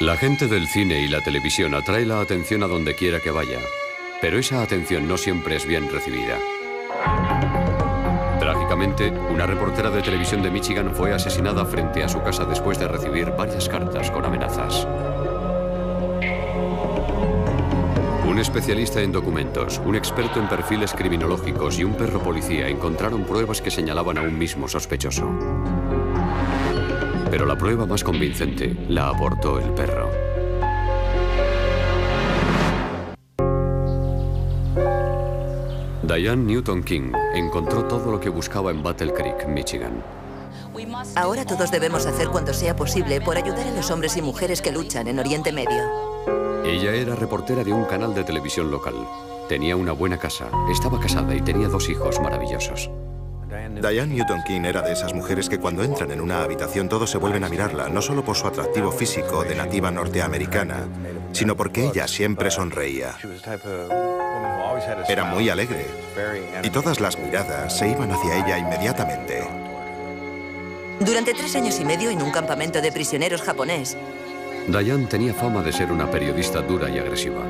La gente del cine y la televisión atrae la atención a donde quiera que vaya, pero esa atención no siempre es bien recibida. Trágicamente, una reportera de televisión de Michigan fue asesinada frente a su casa después de recibir varias cartas con amenazas. Un especialista en documentos, un experto en perfiles criminológicos y un perro policía encontraron pruebas que señalaban a un mismo sospechoso. Pero la prueba más convincente la aportó el perro. Diane Newton King encontró todo lo que buscaba en Battle Creek, Michigan. Ahora todos debemos hacer cuanto sea posible por ayudar a los hombres y mujeres que luchan en Oriente Medio. Ella era reportera de un canal de televisión local. Tenía una buena casa, estaba casada y tenía dos hijos maravillosos. Diane Newton King era de esas mujeres que cuando entran en una habitación todos se vuelven a mirarla, no solo por su atractivo físico de nativa norteamericana, sino porque ella siempre sonreía. Era muy alegre y todas las miradas se iban hacia ella inmediatamente. Durante tres años y medio en un campamento de prisioneros japonés, Diane tenía fama de ser una periodista dura y agresiva.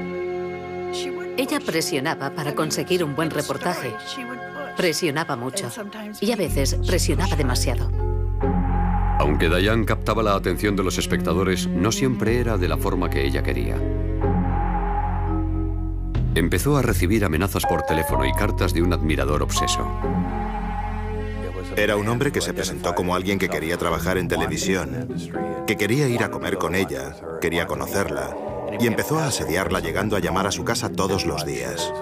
Ella presionaba para conseguir un buen reportaje. Presionaba mucho. Y a veces presionaba demasiado. Aunque Diane captaba la atención de los espectadores, no siempre era de la forma que ella quería. Empezó a recibir amenazas por teléfono y cartas de un admirador obseso. Era un hombre que se presentó como alguien que quería trabajar en televisión, que quería ir a comer con ella, quería conocerla, y empezó a asediarla llegando a llamar a su casa todos los días.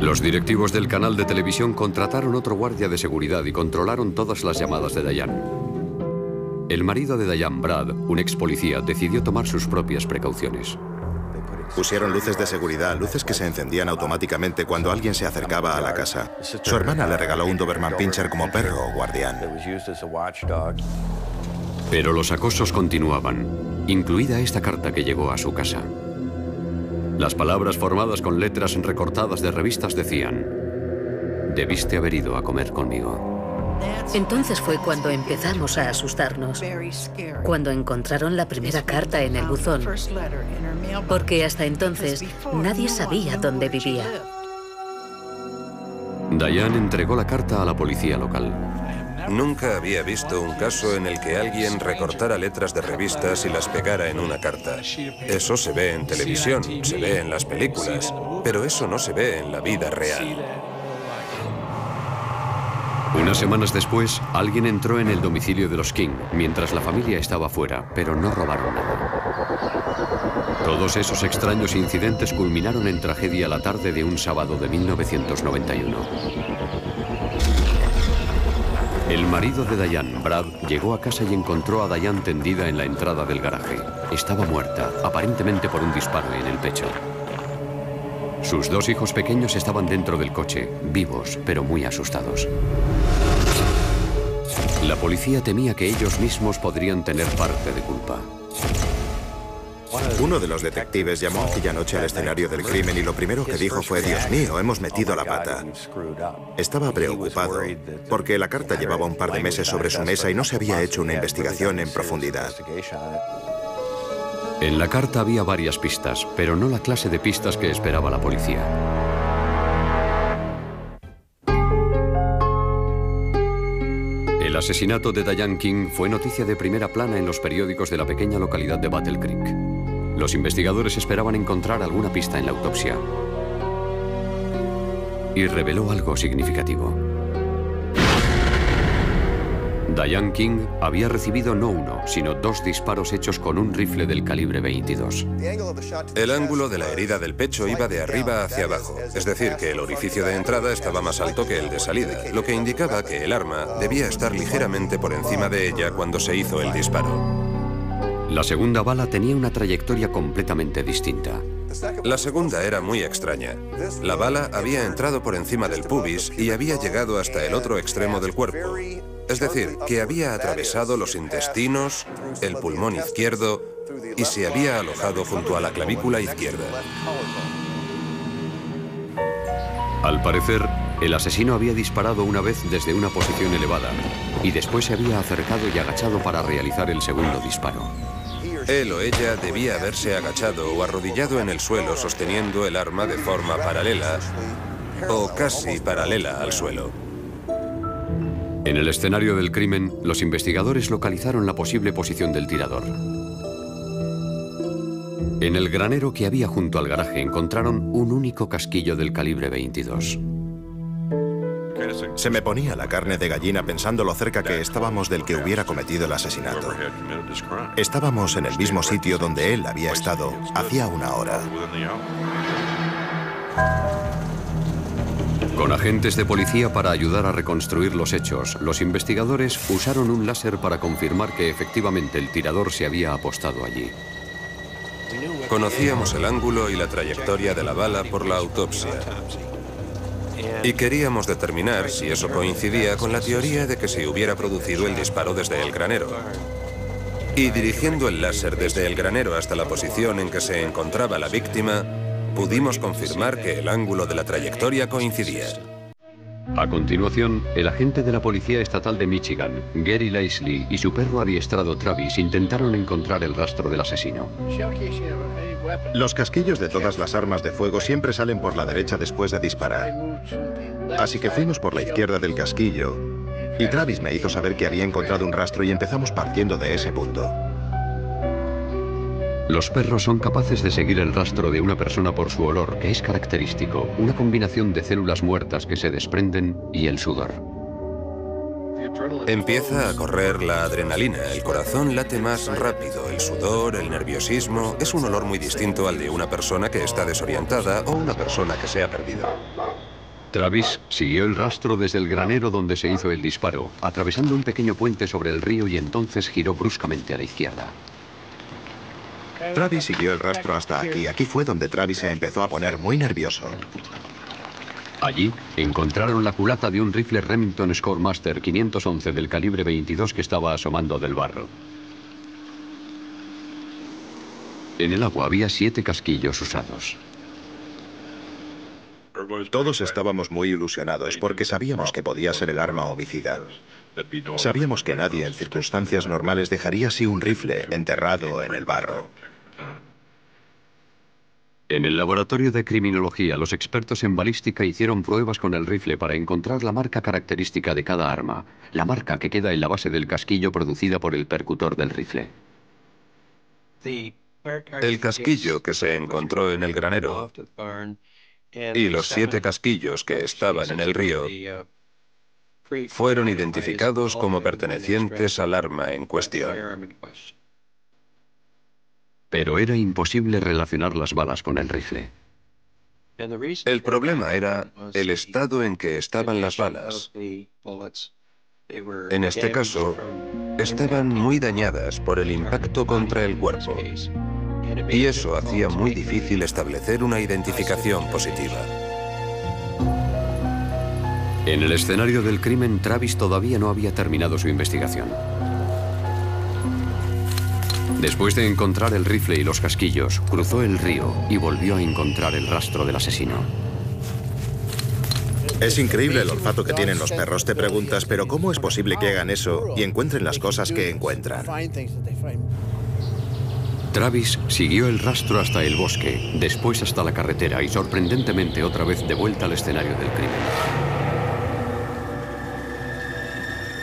Los directivos del canal de televisión contrataron otro guardia de seguridad y controlaron todas las llamadas de Diane. El marido de Diane, Brad, un ex policía, decidió tomar sus propias precauciones. Pusieron luces de seguridad, luces que se encendían automáticamente cuando alguien se acercaba a la casa. Su hermana le regaló un Doberman Pinscher como perro o guardián. Pero los acosos continuaban, incluida esta carta que llegó a su casa. Las palabras formadas con letras recortadas de revistas decían, debiste haber ido a comer conmigo. Entonces fue cuando empezamos a asustarnos, cuando encontraron la primera carta en el buzón, porque hasta entonces nadie sabía dónde vivía. Diane entregó la carta a la policía local. Nunca había visto un caso en el que alguien recortara letras de revistas y las pegara en una carta. Eso se ve en televisión, se ve en las películas, pero eso no se ve en la vida real. Unas semanas después, alguien entró en el domicilio de los King mientras la familia estaba fuera, pero no robaron nada. Todos esos extraños incidentes culminaron en tragedia la tarde de un sábado de 1991. El marido de Diane, Brad, llegó a casa y encontró a Diane tendida en la entrada del garaje. Estaba muerta, aparentemente por un disparo en el pecho. Sus dos hijos pequeños estaban dentro del coche, vivos, pero muy asustados. La policía temía que ellos mismos podrían tener parte de culpa. Uno de los detectives llamó aquella noche al escenario del crimen y lo primero que dijo fue, Dios mío, hemos metido la pata. Estaba preocupado porque la carta llevaba un par de meses sobre su mesa y no se había hecho una investigación en profundidad. En la carta había varias pistas, pero no la clase de pistas que esperaba la policía. El asesinato de Diane King fue noticia de primera plana en los periódicos de la pequeña localidad de Battle Creek. Los investigadores esperaban encontrar alguna pista en la autopsia. Y reveló algo significativo. Diane King había recibido no uno, sino dos disparos hechos con un rifle del calibre 22. El ángulo de la herida del pecho iba de arriba hacia abajo, es decir, que el orificio de entrada estaba más alto que el de salida, lo que indicaba que el arma debía estar ligeramente por encima de ella cuando se hizo el disparo. La segunda bala tenía una trayectoria completamente distinta. La segunda era muy extraña. La bala había entrado por encima del pubis y había llegado hasta el otro extremo del cuerpo. Es decir, que había atravesado los intestinos, el pulmón izquierdo y se había alojado junto a la clavícula izquierda. Al parecer, El asesino había disparado una vez desde una posición elevada y después se había acercado y agachado para realizar el segundo disparo. Él o ella debía haberse agachado o arrodillado en el suelo sosteniendo el arma de forma paralela o casi paralela al suelo. En el escenario del crimen, los investigadores localizaron la posible posición del tirador. En el granero que había junto al garaje encontraron un único casquillo del calibre 22. Se me ponía la carne de gallina pensando lo cerca que estábamos del que hubiera cometido el asesinato. Estábamos en el mismo sitio donde él había estado hacía una hora. Con agentes de policía para ayudar a reconstruir los hechos, los investigadores usaron un láser para confirmar que efectivamente el tirador se había apostado allí. Conocíamos el ángulo y la trayectoria de la bala por la autopsia. Y queríamos determinar si eso coincidía con la teoría de que se hubiera producido el disparo desde el granero. Y dirigiendo el láser desde el granero hasta la posición en que se encontraba la víctima, pudimos confirmar que el ángulo de la trayectoria coincidía. A continuación, el agente de la Policía Estatal de Michigan, Gary Leslie, y su perro adiestrado Travis intentaron encontrar el rastro del asesino. Los casquillos de todas las armas de fuego siempre salen por la derecha después de disparar. Así que fuimos por la izquierda del casquillo y Travis me hizo saber que había encontrado un rastro y empezamos partiendo de ese punto. Los perros son capaces de seguir el rastro de una persona por su olor, que es característico, una combinación de células muertas que se desprenden y el sudor. Empieza a correr la adrenalina, el corazón late más rápido, el sudor, el nerviosismo. Es un olor muy distinto al de una persona que está desorientada o una persona que se ha perdido. Travis siguió el rastro desde el granero donde se hizo el disparo, atravesando un pequeño puente sobre el río y entonces giró bruscamente a la izquierda. Travis siguió el rastro hasta aquí. Aquí fue donde Travis se empezó a poner muy nervioso. Allí encontraron la culata de un rifle Remington Scoremaster 511 del calibre 22 que estaba asomando del barro. En el agua había siete casquillos usados. Todos estábamos muy ilusionados porque sabíamos que podía ser el arma homicida. Sabíamos que nadie en circunstancias normales dejaría así un rifle enterrado en el barro. En el laboratorio de criminología, los expertos en balística hicieron pruebas con el rifle para encontrar la marca característica de cada arma, la marca que queda en la base del casquillo producida por el percutor del rifle. El casquillo que se encontró en el granero y los siete casquillos que estaban en el río fueron identificados como pertenecientes al arma en cuestión. Pero era imposible relacionar las balas con el rifle. El problema era el estado en que estaban las balas. En este caso, estaban muy dañadas por el impacto contra el cuerpo. Y eso hacía muy difícil establecer una identificación positiva. En el escenario del crimen, Travis todavía no había terminado su investigación. Después de encontrar el rifle y los casquillos, cruzó el río y volvió a encontrar el rastro del asesino. Es increíble el olfato que tienen los perros. Te preguntas, pero ¿cómo es posible que hagan eso y encuentren las cosas que encuentran? Travis siguió el rastro hasta el bosque, después hasta la carretera y sorprendentemente otra vez de vuelta al escenario del crimen.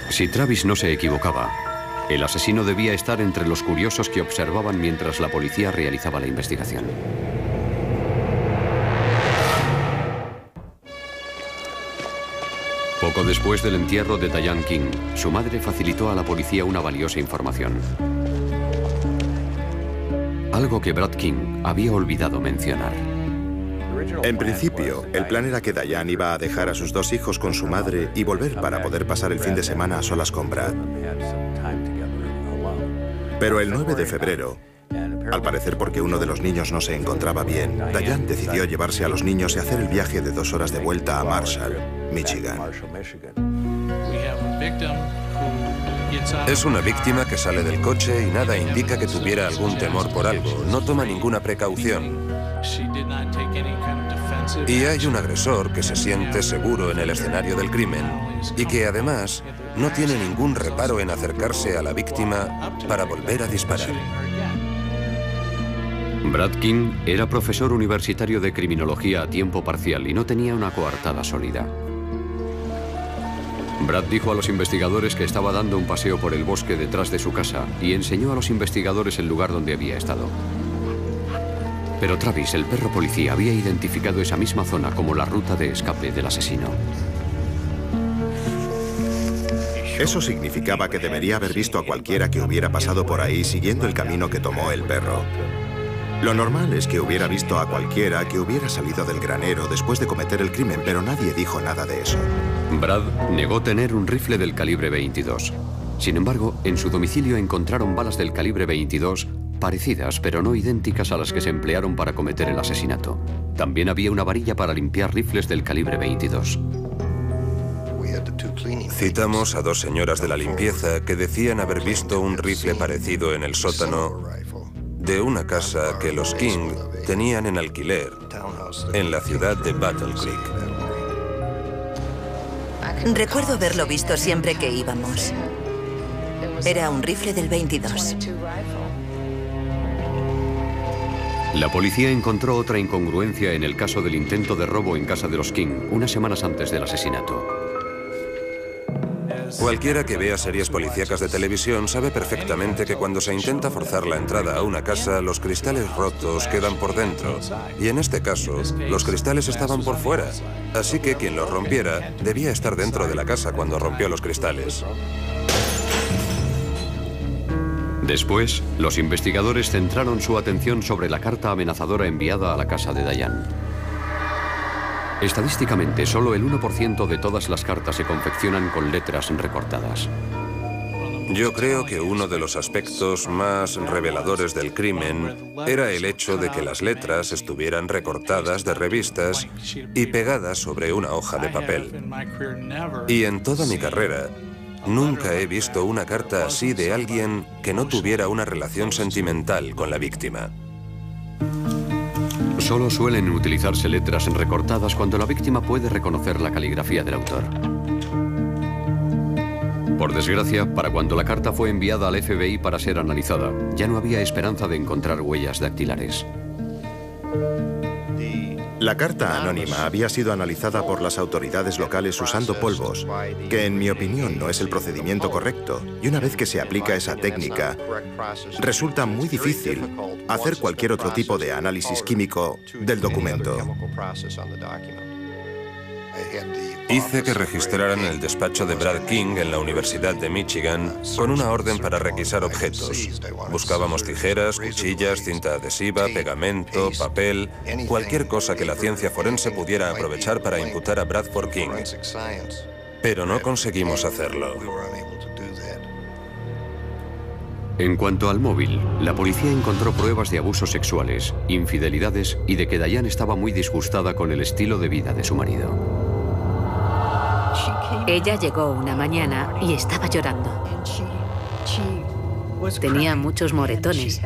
Si Travis no se equivocaba, el asesino debía estar entre los curiosos que observaban mientras la policía realizaba la investigación. Poco después del entierro de Diane King, su madre facilitó a la policía una valiosa información. Algo que Brad King había olvidado mencionar. En principio, el plan era que Diane iba a dejar a sus dos hijos con su madre y volver para poder pasar el fin de semana a solas con Brad. Pero el 9 de febrero, al parecer porque uno de los niños no se encontraba bien, Diane decidió llevarse a los niños y hacer el viaje de dos horas de vuelta a Marshall, Michigan. Es una víctima que sale del coche y nada indica que tuviera algún temor por algo. No toma ninguna precaución. Y hay un agresor que se siente seguro en el escenario del crimen y que además no tiene ningún reparo en acercarse a la víctima para volver a disparar. Brad King era profesor universitario de criminología a tiempo parcial y no tenía una coartada sólida. Brad dijo a los investigadores que estaba dando un paseo por el bosque detrás de su casa y enseñó a los investigadores el lugar donde había estado. Pero Travis, el perro policía, había identificado esa misma zona como la ruta de escape del asesino. Eso significaba que debería haber visto a cualquiera que hubiera pasado por ahí siguiendo el camino que tomó el perro. Lo normal es que hubiera visto a cualquiera que hubiera salido del granero después de cometer el crimen, pero nadie dijo nada de eso. Brad negó tener un rifle del calibre 22. Sin embargo, en su domicilio encontraron balas del calibre 22 parecidas, pero no idénticas a las que se emplearon para cometer el asesinato. También había una varilla para limpiar rifles del calibre 22. Citamos a dos señoras de la limpieza que decían haber visto un rifle parecido en el sótano de una casa que los King tenían en alquiler en la ciudad de Battle Creek. Recuerdo haberlo visto siempre que íbamos. Era un rifle del 22. La policía encontró otra incongruencia en el caso del intento de robo en casa de los King unas semanas antes del asesinato. Cualquiera que vea series policíacas de televisión sabe perfectamente que cuando se intenta forzar la entrada a una casa, los cristales rotos quedan por dentro. Y en este caso, los cristales estaban por fuera. Así que quien los rompiera debía estar dentro de la casa cuando rompió los cristales. Después, los investigadores centraron su atención sobre la carta amenazadora enviada a la casa de Diane. Estadísticamente, solo el 1% de todas las cartas se confeccionan con letras recortadas. Yo creo que uno de los aspectos más reveladores del crimen era el hecho de que las letras estuvieran recortadas de revistas y pegadas sobre una hoja de papel. Y en toda mi carrera, nunca he visto una carta así de alguien que no tuviera una relación sentimental con la víctima. Solo suelen utilizarse letras recortadas cuando la víctima puede reconocer la caligrafía del autor. Por desgracia, para cuando la carta fue enviada al FBI para ser analizada, ya no había esperanza de encontrar huellas dactilares. La carta anónima había sido analizada por las autoridades locales usando polvos, que en mi opinión no es el procedimiento correcto, y una vez que se aplica esa técnica, resulta muy difícil hacer cualquier otro tipo de análisis químico del documento. Hice que registraran el despacho de Brad King en la Universidad de Michigan con una orden para requisar objetos. Buscábamos tijeras, cuchillas, cinta adhesiva, pegamento, papel, cualquier cosa que la ciencia forense pudiera aprovechar para imputar a Bradford King. Pero no conseguimos hacerlo. En cuanto al móvil, la policía encontró pruebas de abusos sexuales, infidelidades y de que Diane estaba muy disgustada con el estilo de vida de su marido. Ella llegó una mañana y estaba llorando. Tenía muchos moretones.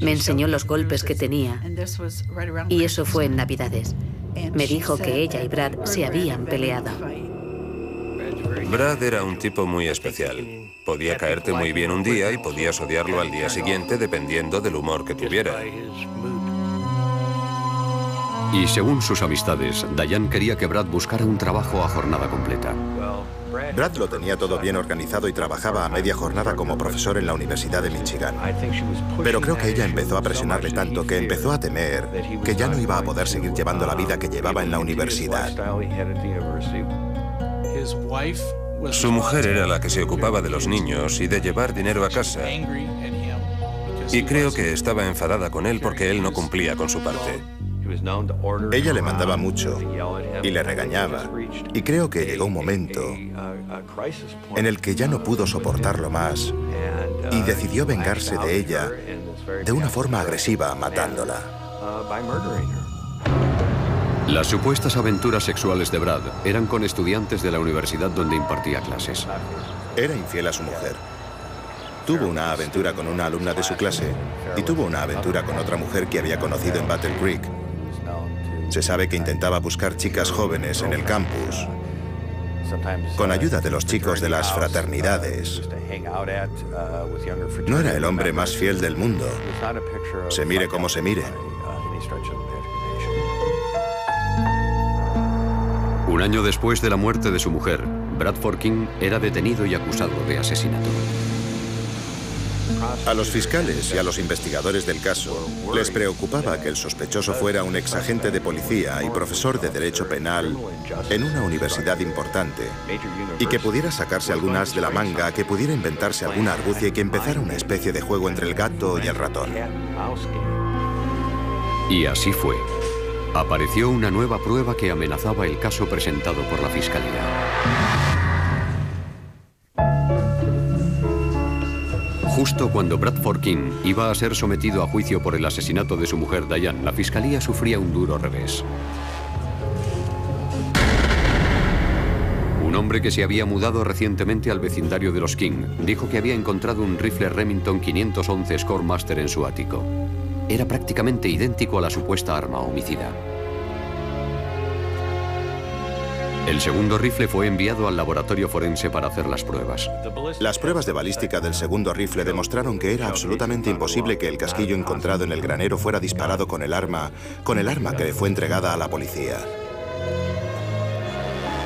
Me enseñó los golpes que tenía. Y eso fue en Navidades. Me dijo que ella y Brad se habían peleado. Brad era un tipo muy especial. Podía caerte muy bien un día y podías odiarlo al día siguiente dependiendo del humor que tuviera. Y según sus amistades, Diane quería que Brad buscara un trabajo a jornada completa. Brad lo tenía todo bien organizado y trabajaba a media jornada como profesor en la Universidad de Michigan. Pero creo que ella empezó a presionarle tanto que empezó a temer que ya no iba a poder seguir llevando la vida que llevaba en la universidad. Su mujer era la que se ocupaba de los niños y de llevar dinero a casa. Y creo que estaba enfadada con él porque él no cumplía con su parte. Ella le mandaba mucho y le regañaba. Y creo que llegó un momento en el que ya no pudo soportarlo más y decidió vengarse de ella de una forma agresiva, matándola. Las supuestas aventuras sexuales de Brad eran con estudiantes de la universidad donde impartía clases. Era infiel a su mujer. Tuvo una aventura con una alumna de su clase y tuvo una aventura con otra mujer que había conocido en Battle Creek. Se sabe que intentaba buscar chicas jóvenes en el campus, con ayuda de los chicos de las fraternidades. No era el hombre más fiel del mundo. Se mire como se mire. Un año después de la muerte de su mujer, Bradford King era detenido y acusado de asesinato. A los fiscales y a los investigadores del caso les preocupaba que el sospechoso fuera un exagente de policía y profesor de derecho penal en una universidad importante y que pudiera sacarse algún as de la manga, que pudiera inventarse alguna argucia y que empezara una especie de juego entre el gato y el ratón. Y así fue. Apareció una nueva prueba que amenazaba el caso presentado por la Fiscalía. Justo cuando Bradford King iba a ser sometido a juicio por el asesinato de su mujer Diane, la fiscalía sufría un duro revés. Un hombre que se había mudado recientemente al vecindario de los King dijo que había encontrado un rifle Remington 511 Scoremaster en su ático. Era prácticamente idéntico a la supuesta arma homicida. El segundo rifle fue enviado al laboratorio forense para hacer las pruebas. Las pruebas de balística del segundo rifle demostraron que era absolutamente imposible que el casquillo encontrado en el granero fuera disparado con el arma, con el arma que le fue entregada a la policía.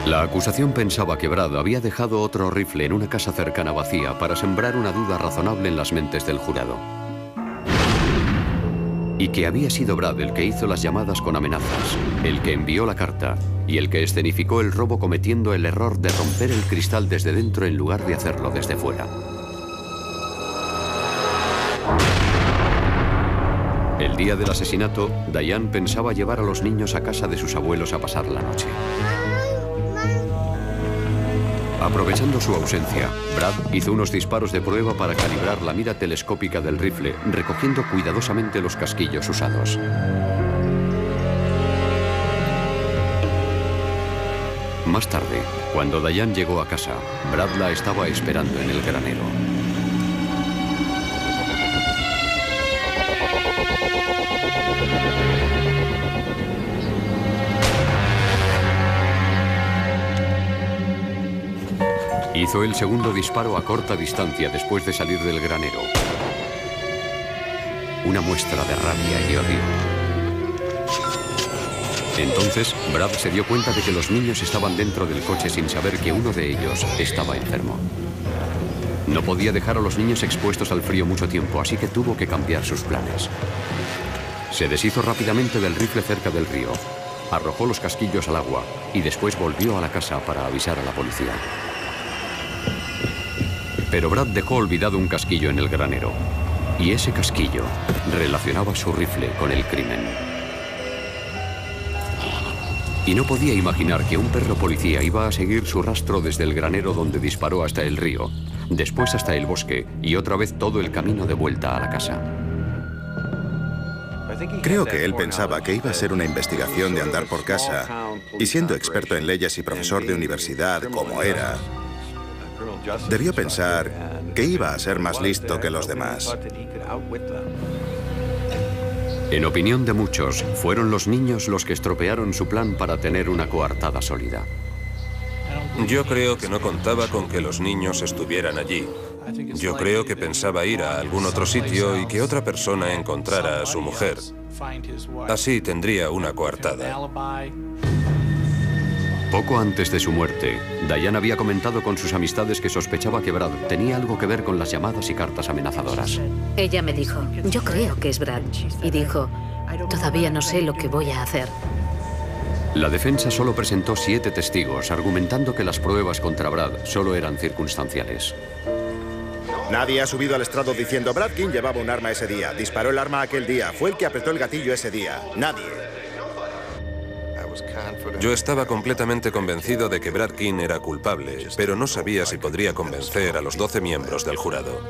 La acusación pensaba que Brad había dejado otro rifle en una casa cercana vacía para sembrar una duda razonable en las mentes del jurado y que había sido Brad el que hizo las llamadas con amenazas, el que envió la carta y el que escenificó el robo cometiendo el error de romper el cristal desde dentro en lugar de hacerlo desde fuera. El día del asesinato, Diane pensaba llevar a los niños a casa de sus abuelos a pasar la noche. Aprovechando su ausencia, Brad hizo unos disparos de prueba para calibrar la mira telescópica del rifle, recogiendo cuidadosamente los casquillos usados. Más tarde, cuando Diane llegó a casa, Brad la estaba esperando en el granero. Hizo el segundo disparo a corta distancia después de salir del granero. Una muestra de rabia y odio. Entonces, Brad se dio cuenta de que los niños estaban dentro del coche sin saber que uno de ellos estaba enfermo. No podía dejar a los niños expuestos al frío mucho tiempo, así que tuvo que cambiar sus planes. Se deshizo rápidamente del rifle cerca del río, arrojó los casquillos al agua y después volvió a la casa para avisar a la policía. Pero Brad dejó olvidado un casquillo en el granero. Y ese casquillo relacionaba su rifle con el crimen. Y no podía imaginar que un perro policía iba a seguir su rastro desde el granero donde disparó hasta el río, después hasta el bosque y otra vez todo el camino de vuelta a la casa. Creo que él pensaba que iba a ser una investigación de andar por casa y siendo experto en leyes y profesor de universidad como era, Debió pensar que iba a ser más listo que los demás. En opinión de muchos, fueron los niños los que estropearon su plan para tener una coartada sólida. Yo creo que no contaba con que los niños estuvieran allí. Yo creo que pensaba ir a algún otro sitio y que otra persona encontrara a su mujer. Así tendría una coartada. Poco antes de su muerte, Diane había comentado con sus amistades que sospechaba que Brad tenía algo que ver con las llamadas y cartas amenazadoras. Ella me dijo, yo creo que es Brad. Y dijo, todavía no sé lo que voy a hacer. La defensa solo presentó siete testigos, argumentando que las pruebas contra Brad solo eran circunstanciales. Nadie ha subido al estrado diciendo Brad King llevaba un arma ese día, disparó el arma aquel día, fue el que apretó el gatillo ese día. Nadie. Yo estaba completamente convencido de que Brad King era culpable, pero no sabía si podría convencer a los 12 miembros del jurado.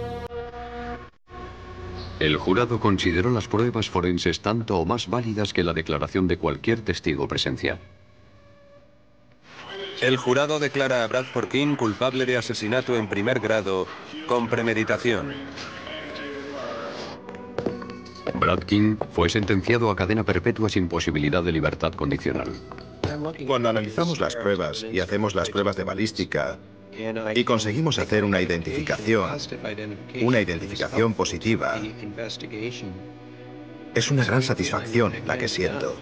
El jurado consideró las pruebas forenses tanto o más válidas que la declaración de cualquier testigo presencial. El jurado declara a Bradford King culpable de asesinato en primer grado con premeditación. Brad King fue sentenciado a cadena perpetua sin posibilidad de libertad condicional. Cuando analizamos las pruebas y hacemos las pruebas de balística y conseguimos hacer una identificación, una identificación positiva, es una gran satisfacción la que siento.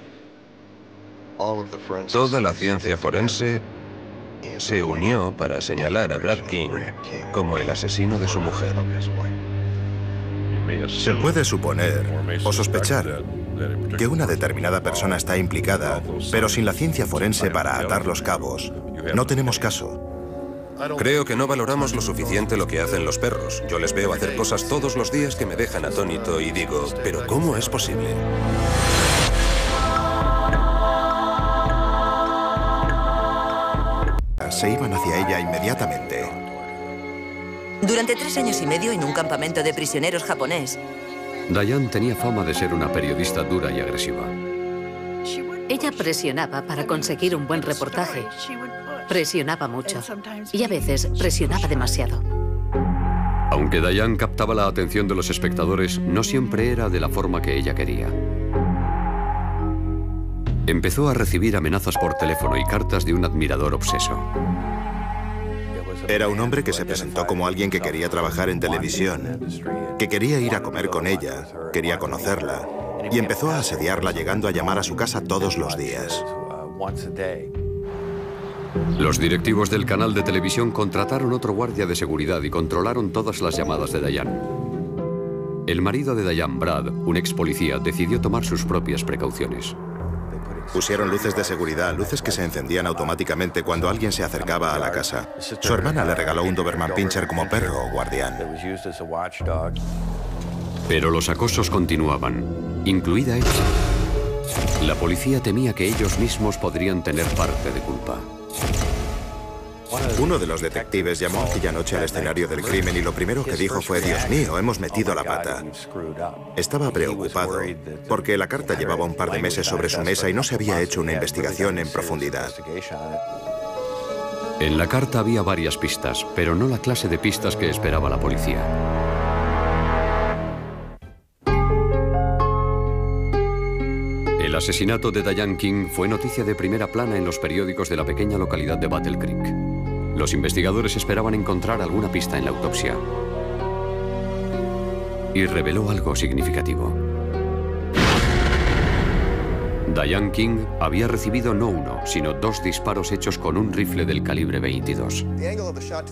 Toda la ciencia forense se unió para señalar a Brad King como el asesino de su mujer. Se puede suponer o sospechar que una determinada persona está implicada, pero sin la ciencia forense para atar los cabos, no tenemos caso. Creo que no valoramos lo suficiente lo que hacen los perros. Yo les veo hacer cosas todos los días que me dejan atónito y digo, ¿pero cómo es posible? Se iban hacia ella inmediatamente. Durante tres años y medio en un campamento de prisioneros japonés. Diane tenía fama de ser una periodista dura y agresiva. Ella presionaba para conseguir un buen reportaje. Presionaba mucho. Y a veces presionaba demasiado. Aunque Diane captaba la atención de los espectadores, no siempre era de la forma que ella quería. Empezó a recibir amenazas por teléfono y cartas de un admirador obseso. Era un hombre que se presentó como alguien que quería trabajar en televisión, que quería ir a comer con ella, quería conocerla, y empezó a asediarla llegando a llamar a su casa todos los días. Los directivos del canal de televisión contrataron otro guardia de seguridad y controlaron todas las llamadas de Diane. El marido de Diane, Brad, un ex policía, decidió tomar sus propias precauciones. Pusieron luces de seguridad, luces que se encendían automáticamente cuando alguien se acercaba a la casa. Su hermana le regaló un Doberman Pinscher como perro o guardián. Pero los acosos continuaban, incluida ella. La policía temía que ellos mismos podrían tener parte de culpa. Uno de los detectives llamó aquella noche al escenario del crimen y lo primero que dijo fue, Dios mío, hemos metido la pata. Estaba preocupado porque la carta llevaba un par de meses sobre su mesa y no se había hecho una investigación en profundidad. En la carta había varias pistas, pero no la clase de pistas que esperaba la policía. El asesinato de Diane King fue noticia de primera plana en los periódicos de la pequeña localidad de Battle Creek. Los investigadores esperaban encontrar alguna pista en la autopsia. Y reveló algo significativo. Diane King había recibido no uno, sino dos disparos hechos con un rifle del calibre 22.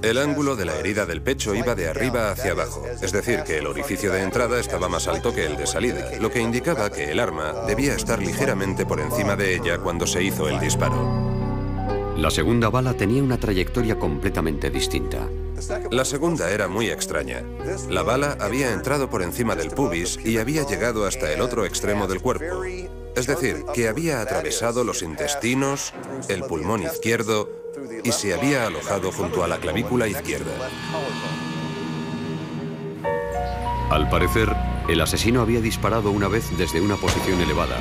El ángulo de la herida del pecho iba de arriba hacia abajo, es decir, que el orificio de entrada estaba más alto que el de salida, lo que indicaba que el arma debía estar ligeramente por encima de ella cuando se hizo el disparo. La segunda bala tenía una trayectoria completamente distinta. La segunda era muy extraña. La bala había entrado por encima del pubis y había llegado hasta el otro extremo del cuerpo. Es decir, que había atravesado los intestinos, el pulmón izquierdo y se había alojado junto a la clavícula izquierda. Al parecer, el asesino había disparado una vez desde una posición elevada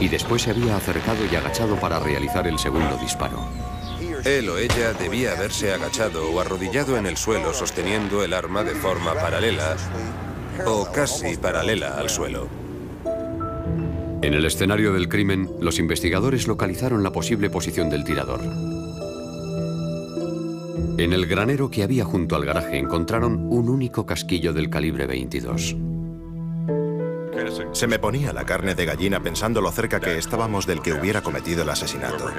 y después se había acercado y agachado para realizar el segundo disparo. Él o ella debía haberse agachado o arrodillado en el suelo sosteniendo el arma de forma paralela o casi paralela al suelo. En el escenario del crimen, los investigadores localizaron la posible posición del tirador. En el granero que había junto al garaje encontraron un único casquillo del calibre 22. Se me ponía la carne de gallina pensando lo cerca que estábamos del que hubiera cometido el asesinato.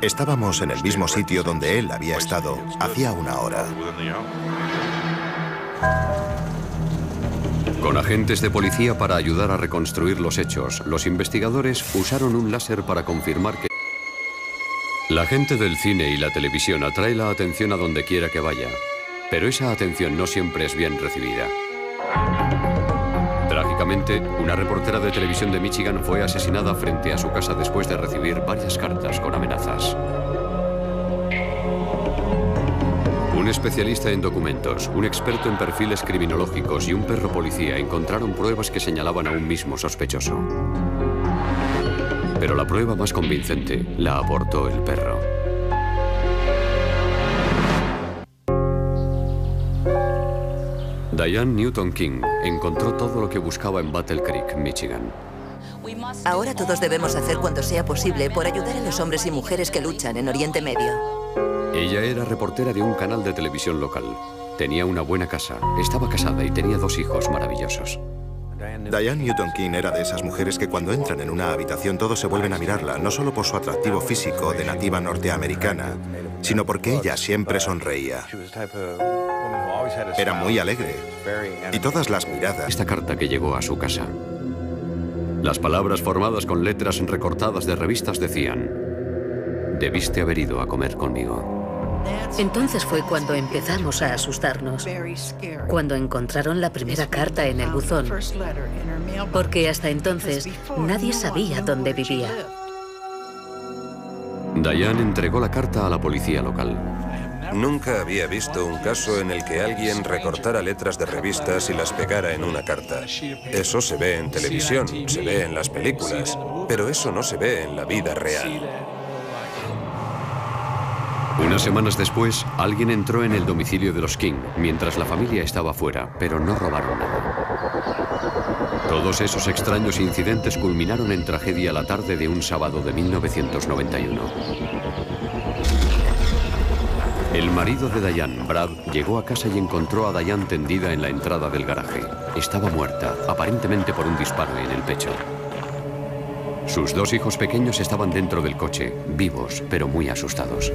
Estábamos en el mismo sitio donde él había estado hacía una hora. Con agentes de policía para ayudar a reconstruir los hechos, los investigadores usaron un láser para confirmar que... La gente del cine y la televisión atrae la atención a donde quiera que vaya, pero esa atención no siempre es bien recibida. Una reportera de televisión de Michigan fue asesinada frente a su casa después de recibir varias cartas con amenazas. Un especialista en documentos, un experto en perfiles criminológicos y un perro policía encontraron pruebas que señalaban a un mismo sospechoso. Pero la prueba más convincente la aportó el perro. Diane Newton King encontró todo lo que buscaba en Battle Creek, Michigan. Ahora todos debemos hacer cuanto sea posible por ayudar a los hombres y mujeres que luchan en Oriente Medio. Ella era reportera de un canal de televisión local. Tenía una buena casa, estaba casada y tenía dos hijos maravillosos. Diane Newton King era de esas mujeres que cuando entran en una habitación todos se vuelven a mirarla, no solo por su atractivo físico de nativa norteamericana, sino porque ella siempre sonreía. Era muy alegre. Y todas las miradas... Esta carta que llegó a su casa. Las palabras formadas con letras recortadas de revistas decían, debiste haber ido a comer conmigo. Entonces fue cuando empezamos a asustarnos, cuando encontraron la primera carta en el buzón, porque hasta entonces nadie sabía dónde vivía. Diane entregó la carta a la policía local. Nunca había visto un caso en el que alguien recortara letras de revistas y las pegara en una carta. Eso se ve en televisión, se ve en las películas, pero eso no se ve en la vida real. Unas semanas después, alguien entró en el domicilio de los King mientras la familia estaba fuera, pero no robaron nada. Todos esos extraños incidentes culminaron en tragedia la tarde de un sábado de 1991. El marido de Diane, Brad, llegó a casa y encontró a Diane tendida en la entrada del garaje. Estaba muerta, aparentemente por un disparo en el pecho. Sus dos hijos pequeños estaban dentro del coche, vivos, pero muy asustados.